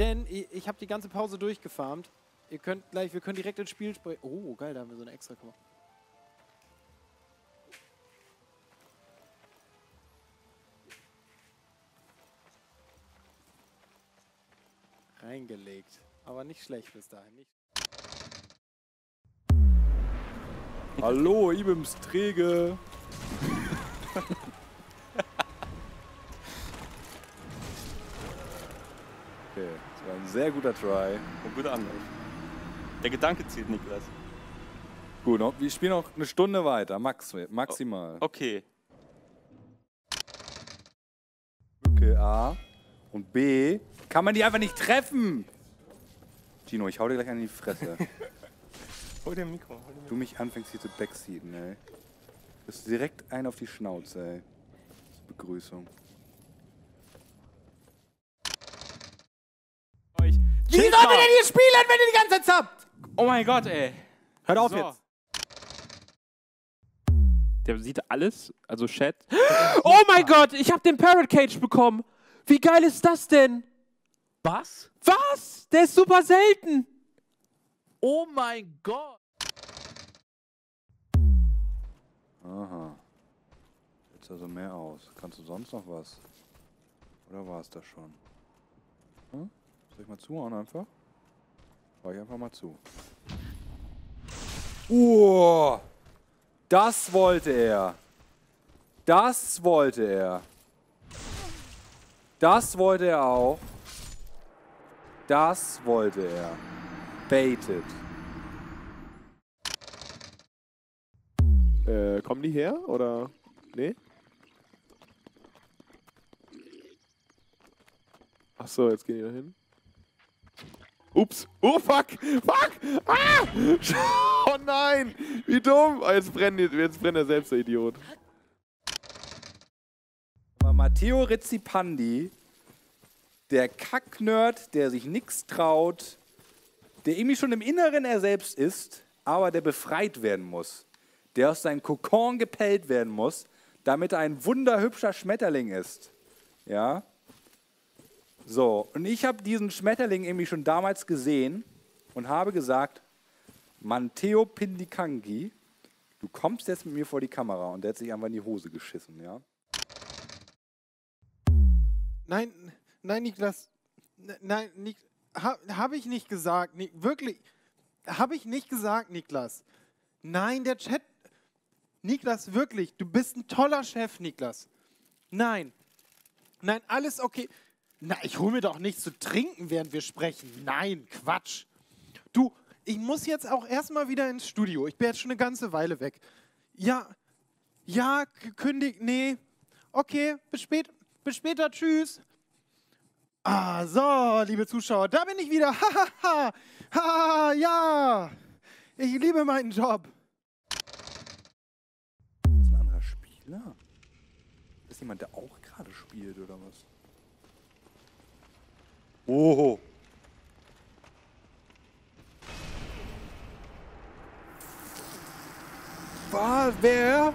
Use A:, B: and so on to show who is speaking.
A: Denn ich, ich habe die ganze Pause durchgefarmt. Ihr könnt gleich, wir können direkt ins Spiel springen. Oh, geil, da haben wir so eine extra Kamera. Reingelegt. Aber nicht schlecht bis dahin. Nicht
B: Hallo, Ibims Träge. sehr guter Try.
C: Ein guter Angriff. Der Gedanke zählt, Niklas.
B: Gut, wir spielen noch eine Stunde weiter, max, maximal.
C: Okay.
B: Okay, A und B. Kann man die einfach nicht treffen? Gino, ich hau dir gleich an die Fresse.
C: Hol dir ein Mikro. Hol dir Mikro.
B: du mich anfängst hier zu backseaten, ey. Das ist direkt ein auf die Schnauze, ey. Begrüßung.
A: Wie sollen wir denn hier spielen, wenn ihr die ganze Zeit zappt?
C: Oh mein Gott, ey.
A: Hört auf
C: So.
A: jetzt.
D: Der sieht alles, also Chat. Oh mein Gott, ich habe den Parrot Cage bekommen. Wie geil ist das denn?
E: Was?
D: Was? Der ist super selten.
E: Oh mein Gott.
B: Aha. Jetzt also mehr aus. Kannst du sonst noch was? Oder war es das schon? Hm? Soll ich mal zuhauen einfach? Hau ich einfach mal zu. Uh, das wollte er. Das wollte er. Das wollte er auch. Das wollte er. Baited.
F: Äh, kommen die her oder? Nee? Ach so, jetzt gehen die da hin. Ups. Oh, fuck. Fuck. Ah! Oh nein. Wie dumm. Oh, jetzt brennt, jetzt brennt er selbst, der Idiot.
B: Aber Matteo Rizzipandi, der Kacknerd, der sich nichts traut, der irgendwie schon im Inneren er selbst ist, aber der befreit werden muss, der aus seinem Kokon gepellt werden muss, damit er ein wunderhübscher Schmetterling ist. Ja? So, und ich habe diesen Schmetterling irgendwie schon damals gesehen und habe gesagt, Matteo Pindikangi, du kommst jetzt mit mir vor die Kamera und der hat sich einfach in die Hose geschissen, ja?
A: Nein, nein, Niklas. N- Nein, Nik ha, habe ich nicht gesagt. Nik wirklich. Habe ich nicht gesagt, Niklas. Nein, der Chat. Niklas, wirklich. Du bist ein toller Chef, Niklas. Nein. Nein, alles okay. Na, ich hole mir doch nichts zu trinken, während wir sprechen. Nein, Quatsch. Du, ich muss jetzt auch erstmal wieder ins Studio. Ich bin jetzt schon eine ganze Weile weg. Ja, ja, kündig, nee. Okay, bis, spät, bis später, tschüss. Ah, so, liebe Zuschauer, da bin ich wieder. Ha, ha, ha. Ha, ja. Ich liebe meinen Job.
B: Das ist ein anderer Spieler? Ist jemand, der auch gerade spielt oder was? Oho. Ah, there.